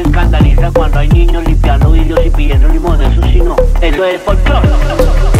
escandaliza cuando hay niños limpiando vidrios y pidiendo limón, eso sí no, eso es folclore.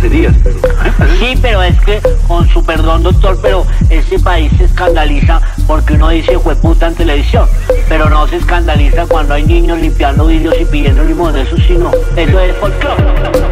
Pero... Sí, pero es que, con su perdón, doctor, pero este país se escandaliza porque uno dice puta en televisión, pero no se escandaliza cuando hay niños limpiando vidrios y pidiendo limón, eso sí no, eso es folclore.